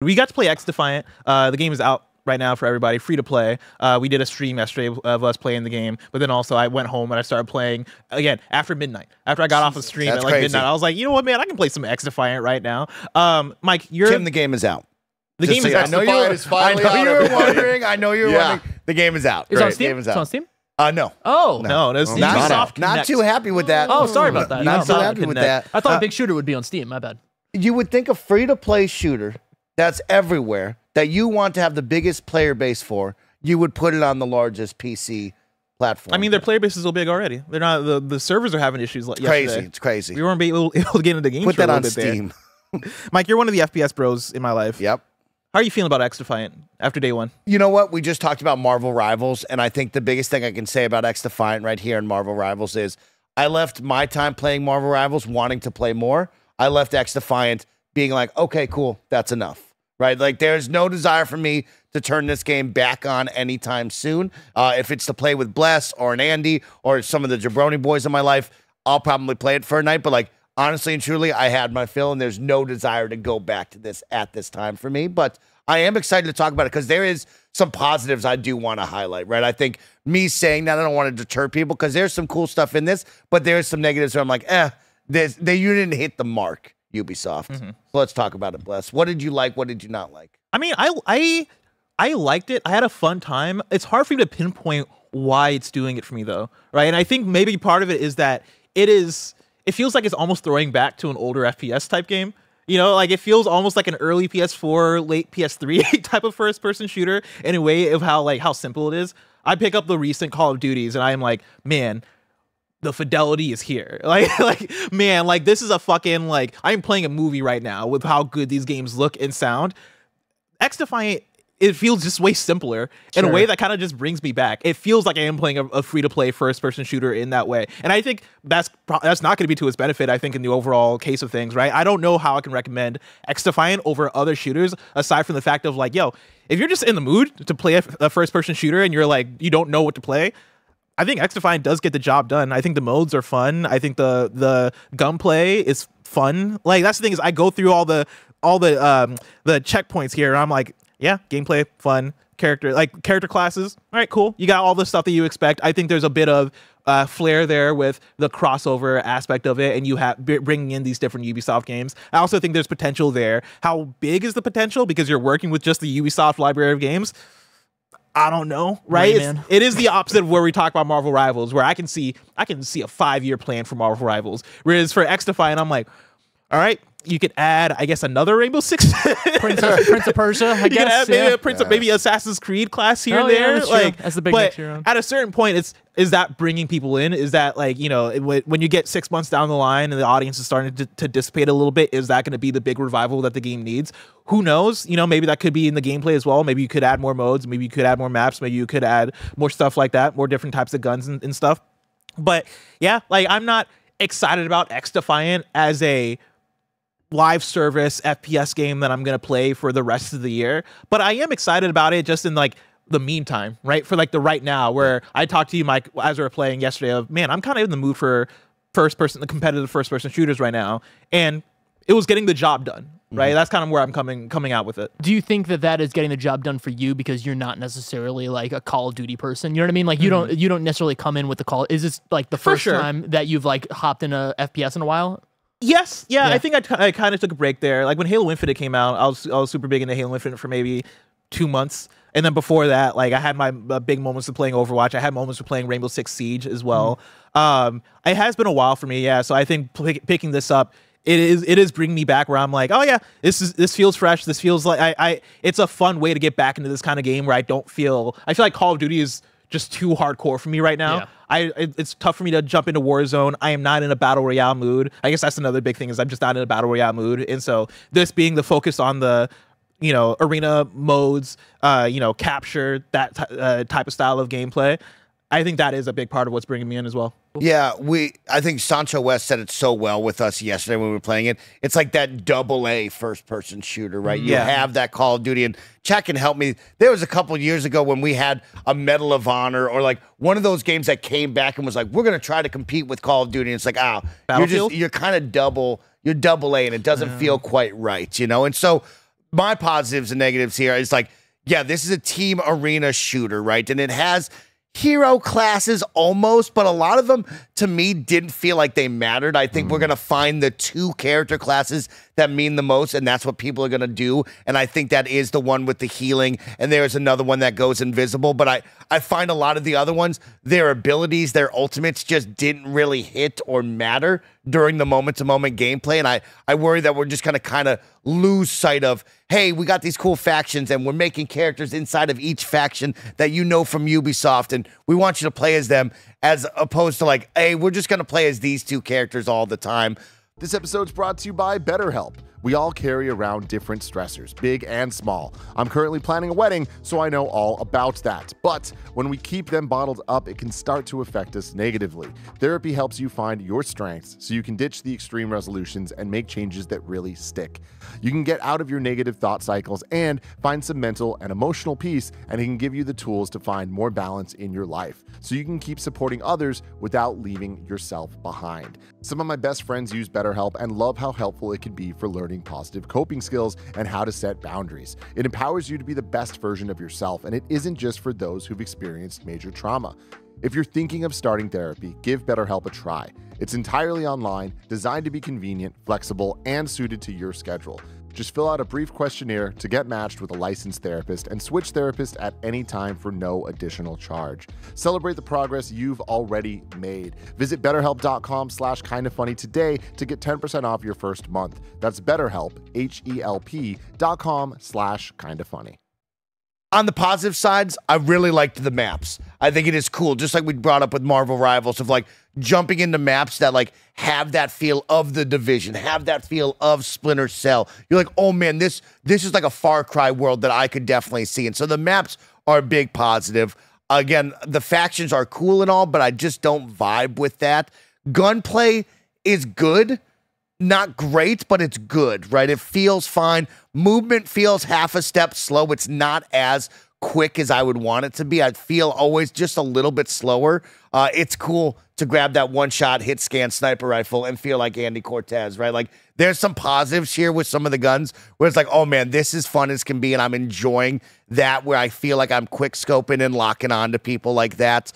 We got to play XDefiant. Uh, the game is out right now for everybody, free to play. Uh, we did a stream yesterday of us playing the game, but then also I went home and I started playing again after midnight. After I got off the stream That's at like crazy. midnight, I was like, you know what, man, I can play some XDefiant right now. Um, Mike, you're Tim, the game is out. the Just game so is out. I know you. Defiant were- I know you were wondering. I know you were Yeah. wondering. The game is out. It's on Great. Steam. Game is It's out. on Steam. Uh, no. Oh no, no, it's Not, Ubisoft not too happy with that. Oh, sorry about that. Not No. too happy with that. I thought Uh, a big shooter would be on Steam. My bad. you would think a free to play shooter that's everywhere that you want to have the biggest player base for, you would put it on the largest PC platform. I mean, their player base is so big already. They're not the, the servers are having issues. Like crazy. yesterday. It's crazy. We weren't able, able to get into the game. Put that on. Steam. Mike, you're one of the FPS bros in my life. Yep. How are you feeling about XDefiant after day one? You know what? We just talked about Marvel Rivals, and I think the biggest thing I can say about XDefiant right here in Marvel Rivals is I left my time playing Marvel Rivals wanting to play more. I left XDefiant being like, okay, cool, that's enough. Right? Like, there's no desire for me to turn this game back on anytime soon. Uh, if it's to play with Bless or an Andy or some of the Jabroni boys in my life, I'll probably play it for a night. But like, honestly and truly, I had my fill, and there's no desire to go back to this at this time for me. But I am excited to talk about it because there is some positives I do want to highlight, right? I think me saying that I don't want to deter people because there's some cool stuff in this, but there's some negatives where I'm like, eh, this, they you didn't hit the mark, Ubisoft. Mm-hmm. So let's talk about it, Bless. What did you like? What did you not like? I mean, I I I liked it. I had a fun time. It's hard for me to pinpoint why it's doing it for me though, right? And I think maybe part of it is that it is it feels like it's almost throwing back to an older FPS type game. You know, like it feels almost like an early PS4, late PS3 type of first person shooter in a way of how like how simple it is. I pick up the recent Call of Duties and I am like, man, the fidelity is here. Like, like, man, like this is a fucking like I'm playing a movie right now with how good these games look and sound. XDefiant, it feels just way simpler in a way that kind of just brings me back. It feels like I am playing a, a free to play first person shooter in that way, and I think that's that's not going to be to its benefit. I think in the overall case of things, right? I don't know how I can recommend XDefiant over other shooters aside from the fact of like, yo, if you're just in the mood to play a, a first person shooter and you're like you don't know what to play. I think XDefiant does get the job done. I think the modes are fun. I think the the gunplay is fun. Like that's the thing is I go through all the all the um the checkpoints here and I'm like, yeah, gameplay, fun, character like character classes. All right, cool. You got all the stuff that you expect. I think there's a bit of uh, flair there with the crossover aspect of it, and you have b- bringing in these different Ubisoft games. I also think there's potential there. How big is the potential? Because you're working with just the Ubisoft library of games. I don't know, right? It's- Rayman. it is the opposite of where we talk about Marvel Rivals, where I can see I can see a five year plan for Marvel Rivals. Whereas for XDefiant, I'm like, all right, you could add, I guess, another Rainbow Six. Prince of, Prince of Persia, I you could guess. add maybe yeah. a Prince of maybe Assassin's Creed class here Oh, and yeah, there. that's true. like That's the big but next at a certain point, it's is that bringing people in? Is that like you know it- when when you get six months down the line and the audience is starting to, to dissipate a little bit? Is that going to be the big revival that the game needs? Who knows? You know, maybe that could be in the gameplay as well. Maybe you could add more modes. Maybe you could add more maps. Maybe you could add more stuff like that, more different types of guns and, and stuff. But yeah, like I'm not excited about XDefiant as a live service FPS game that I'm gonna play for the rest of the year. But I am excited about it just in like the meantime, right? For like the right now, where I talked to you, Mike, as we were playing yesterday. Of man, I'm kind of in the mood for first person, the competitive first person shooters right now, and it was getting the job done, right? Mm-hmm. That's kind of where I'm coming coming out with it. Do you think that that is getting the job done for you because you're not necessarily like a Call of Duty person? You know what I mean? Like you don't mm-hmm. you don't necessarily come in with the call. Is this like the first sure. time that you've like hopped in a FPS in a while? Yes, yeah, Yeah. I think I, t- I kind of took a break there. Like when Halo Infinite came out, I was I was super big into Halo Infinite for maybe two months, and then before that, like I had my uh, big moments of playing Overwatch. I had moments of playing Rainbow Six Siege as well. Um, it has been a while for me, yeah. So I think pick, picking this up. It is it is bringing me back where I'm like, oh yeah, this is this feels fresh. This feels like I, I it's a fun way to get back into this kind of game where I don't feel I feel like Call of Duty is just too hardcore for me right now. Yeah. I it, it's tough for me to jump into Warzone. I am not in a battle royale mood. I guess that's another big thing is I'm just not in a battle royale mood. And so this being the focus on the you know arena modes, uh, you know capture that uh, type of style of gameplay. I think that is a big part of what's bringing me in as well. Yeah, we. I think Sancho West said it so well with us yesterday when we were playing it. It's like that double A first person shooter, right? You have that Call of Duty, and Chat can help me. There was a couple years ago when we had a Medal of Honor or like one of those games that came back and was like, we're gonna try to compete with Call of Duty. And it's like, ah, you're just you're kind of double. You're double A, and it doesn't feel quite right, you know. And so my positives and negatives here is like, yeah, this is a team arena shooter, right? And it has hero classes almost, but a lot of them to me didn't feel like they mattered. I think mm. we're going to find the two character classes that mean the most, and that's what people are going to do. And I think that is the one with the healing, and there's another one that goes invisible. But I, I find a lot of the other ones, their abilities, their ultimates just didn't really hit or matter during the moment to moment gameplay. And I, I worry that we're just going to kind of lose sight of, hey, we got these cool factions and we're making characters inside of each faction that you know from Ubisoft. And we want you to play as them as opposed to like, hey, we're just going to play as these two characters all the time. This episode is brought to you by BetterHelp. We all carry around different stressors, big and small. I'm currently planning a wedding, so I know all about that. But when we keep them bottled up, it can start to affect us negatively. Therapy helps you find your strengths so you can ditch the extreme resolutions and make changes that really stick. You can get out of your negative thought cycles and find some mental and emotional peace, and it can give you the tools to find more balance in your life so you can keep supporting others without leaving yourself behind. Some of my best friends use BetterHelp and love how helpful it can be for learning learning positive coping skills and how to set boundaries. It empowers you to be the best version of yourself, and it isn't just for those who've experienced major trauma. If you're thinking of starting therapy, give BetterHelp a try. It's entirely online, designed to be convenient, flexible, and suited to your schedule. Just fill out a brief questionnaire to get matched with a licensed therapist and switch therapist at any time for no additional charge. Celebrate the progress you've already made. Visit betterhelp.com slash kinda funny today to get 10% off your first month. That's betterhelp, H-E-L-P dot com slash kinda funny. On the positive sides, I really liked the maps. I think it is cool, just like we brought up with Marvel Rivals of like jumping into maps that like have that feel of the division, have that feel of Splinter Cell. You're like, oh man, this this is like a Far Cry world that I could definitely see. And so the maps are a big positive. Again, the factions are cool and all, but I just don't vibe with that. Gunplay is good, not great, but it's good, right? It feels fine. Movement feels half a step slow. It's not as quick as I would want it to be. I feel always just a little bit slower. Uh, it's cool to grab that one shot hit scan sniper rifle and feel like Andy Cortez, right? Like there's some positives here with some of the guns where it's like, oh man, this is fun as can be, and I'm enjoying that where I feel like I'm quick scoping and locking on to people like that.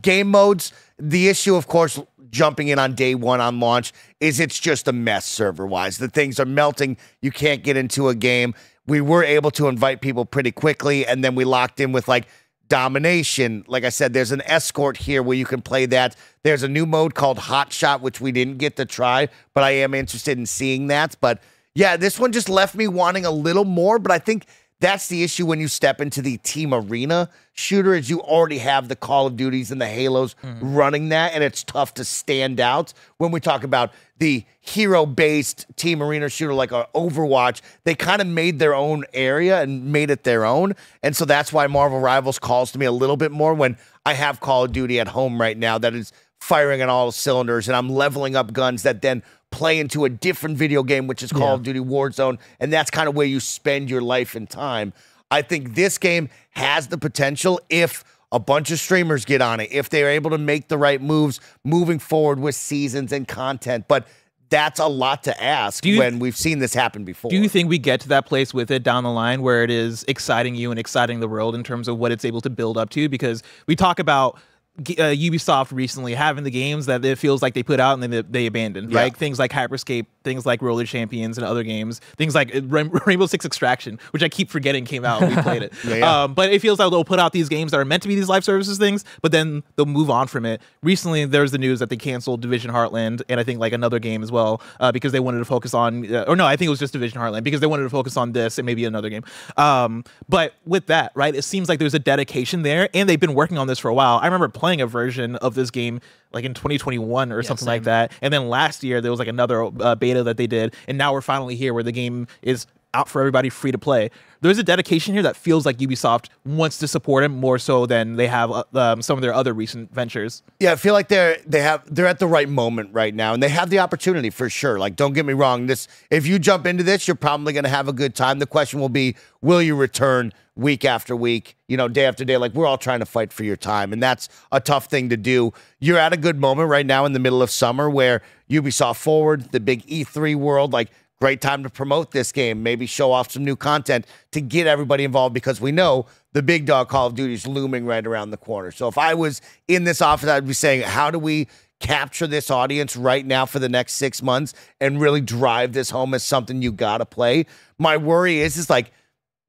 Game modes, the issue, of course, jumping in on day one on launch is it's just a mess server wise. The things are melting. You can't get into a game. We were able to invite people pretty quickly, and then we locked in with like domination. Like I said, there's an escort here where you can play that. There's a new mode called Hot Shot, which we didn't get to try, but I am interested in seeing that. But yeah, this one just left me wanting a little more, but I think that's the issue when you step into the team arena shooter is you already have the Call of Duties and the Halos mm-hmm. running that, and it's tough to stand out. When we talk about the hero-based team arena shooter like Overwatch, they kind of made their own area and made it their own. And so that's why Marvel Rivals calls to me a little bit more when I have Call of Duty at home right now that is firing on all cylinders and I'm leveling up guns that then play into a different video game, which is Call yeah. of Duty Warzone. And that's kind of where you spend your life and time. I think this game has the potential if a bunch of streamers get on it, if they're able to make the right moves moving forward with seasons and content. But that's a lot to ask you, when we've seen this happen before. Do you think we get to that place with it down the line where it is exciting you and exciting the world in terms of what it's able to build up to? Because we talk about uh, Ubisoft recently having the games that it feels like they put out and then they, they abandoned, yeah. right? Things like Hyperscape, things like Roller Champions and other games, things like uh, Rainbow Six Extraction, which I keep forgetting came out we played it. yeah, yeah. Um, but it feels like they'll put out these games that are meant to be these live services things, but then they'll move on from it. Recently, there's the news that they canceled Division Heartland and I think like another game as well uh, because they wanted to focus on, uh, or no, I think it was just Division Heartland because they wanted to focus on this and maybe another game. Um, but with that, right, it seems like there's a dedication there and they've been working on this for a while. I remember playing a version of this game like in 2021 or yeah, something same. like that. And then last year there was like another uh, beta that they did, and now we're finally here where the game is out for everybody free to play. There's a dedication here that feels like Ubisoft wants to support him more so than they have uh, um, some of their other recent ventures. Yeah, I feel like they're they have they're at the right moment right now, and they have the opportunity for sure. Like, don't get me wrong. This if you jump into this, you're probably going to have a good time. The question will be, will you return week after week, you know, day after day? Like we're all trying to fight for your time, and that's a tough thing to do. You're at a good moment right now in the middle of summer where Ubisoft Forward, the big E3 world, like Great time to promote this game, maybe show off some new content to get everybody involved because we know the big dog Call of Duty is looming right around the corner. So if I was in this office, I'd be saying, how do we capture this audience right now for the next six months and really drive this home as something you got to play? My worry is, is like,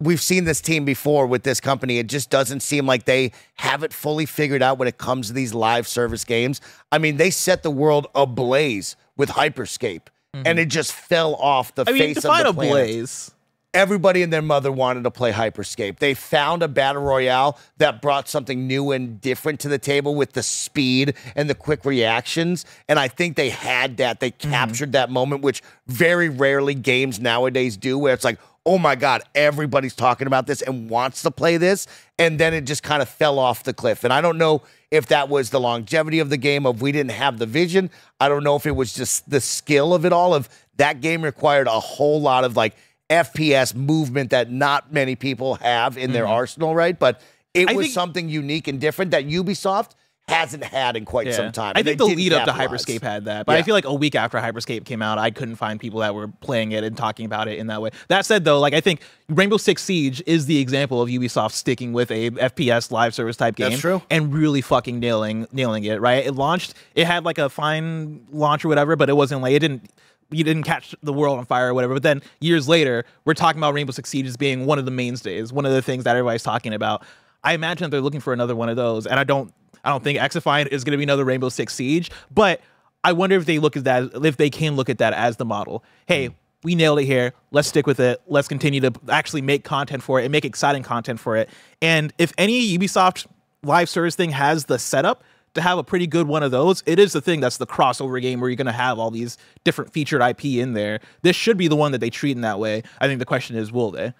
we've seen this team before with this company. It just doesn't seem like they have it fully figured out when it comes to these live service games. I mean, they set the world ablaze with Hyperscape, and mm-hmm. it just fell off the I face define of the planet blaze. everybody and their mother wanted to play Hyperscape. They found a battle royale that brought something new and different to the table with the speed and the quick reactions. And I think they had that. They mm-hmm. captured that moment, which very rarely games nowadays do, where it's like, oh my God, everybody's talking about this and wants to play this. And then it just kind of fell off the cliff. And I don't know if that was the longevity of the game, of we didn't have the vision. I don't know if it was just the skill of it all, of that game required a whole lot of like FPS movement that not many people have in their mm-hmm. arsenal, right? But it. I was something unique and different that Ubisoft hasn't had in quite some time. I think the lead up to. Hyperscape had that, but I feel like a week after Hyperscape came out, I couldn't find people that were playing it and talking about it in that way. That said, though, like I think Rainbow Six Siege is the example of Ubisoft sticking with a FPS live service type game That's true. and really fucking nailing nailing it. Right? It launched. It had like a fine launch or whatever, but it wasn't like it didn't. You didn't catch the world on fire or whatever. But then years later, we're talking about Rainbow Six Siege as being one of the mainstays, one of the things that everybody's talking about. I imagine they're looking for another one of those, and I don't. I don't think Xify is going to be another Rainbow Six Siege, but I wonder if they look at that, if they can look at that as the model. Hey, hmm. we nailed it here. Let's stick with it. Let's continue to actually make content for it and make exciting content for it. And if any Ubisoft live service thing has the setup to have a pretty good one of those, it is the thing that's the crossover game where you're going to have all these different featured IP in there. This should be the one that they treat in that way. I think the question is, will they?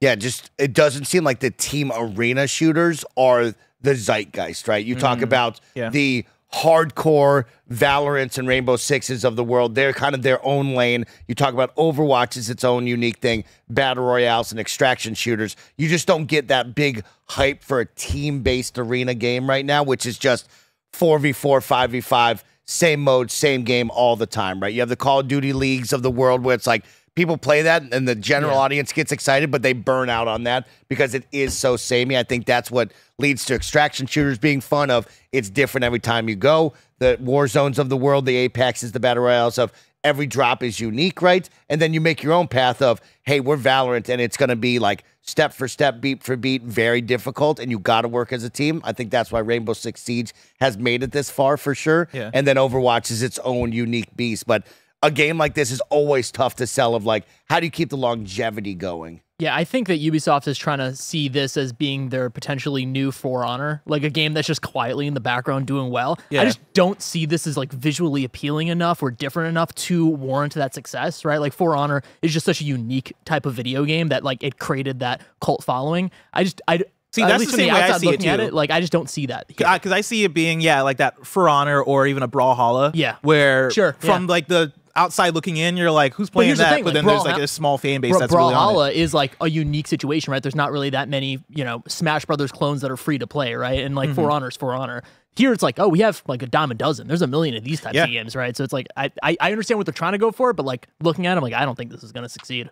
Yeah, just it doesn't seem like the team arena shooters are the zeitgeist, right? You talk about Mm-hmm. Yeah. the hardcore Valorants and Rainbow Sixes of the world. They're kind of their own lane. You talk about Overwatch is its own unique thing, battle royales and extraction shooters. You just don't get that big hype for a team-based arena game right now, which is just 4v4, 5v5, same mode, same game all the time, right? You have the Call of Duty leagues of the world where it's like people play that and the general audience gets excited, but they burn out on that because it is so samey. I think that's what leads to extraction shooters being fun of it's different every time you go. The war zones of the world, the Apex is the battle royales of every drop is unique, right? And then you make your own path of, hey, we're Valorant and it's gonna be like step for step, beat for beat, very difficult, and you gotta work as a team. I think that's why Rainbow Six Siege has made it this far for sure. Yeah. And then Overwatch is its own unique beast. But a game like this is always tough to sell of like, how do you keep the longevity going? Yeah, I think that Ubisoft is trying to see this as being their potentially new For Honor, like a game that's just quietly in the background doing well. Yeah. I just don't see this as like visually appealing enough or different enough to warrant that success, right? Like For Honor is just such a unique type of video game that like it created that cult following. I just I See, at that's the from same way I see it, looking at too. it, like I just don't see that. here. Uh, because I, see it being yeah like that for honor or even a brawlhalla Yeah. where Sure, from yeah. like the outside looking in you're like who's playing the that thing, but like, then there's like a small fan base Bra- that's really on it. Is like a unique situation, right? There's not really that many, you know, Smash Brothers clones that are free to play, right? And like Mm-hmm. For Honor's For Honor. Here it's like, oh, we have like a dime a dozen. There's a million of these types Yeah. of games, right? So it's like I, I I understand what they're trying to go for, but like looking at them, like I don't think this is gonna succeed.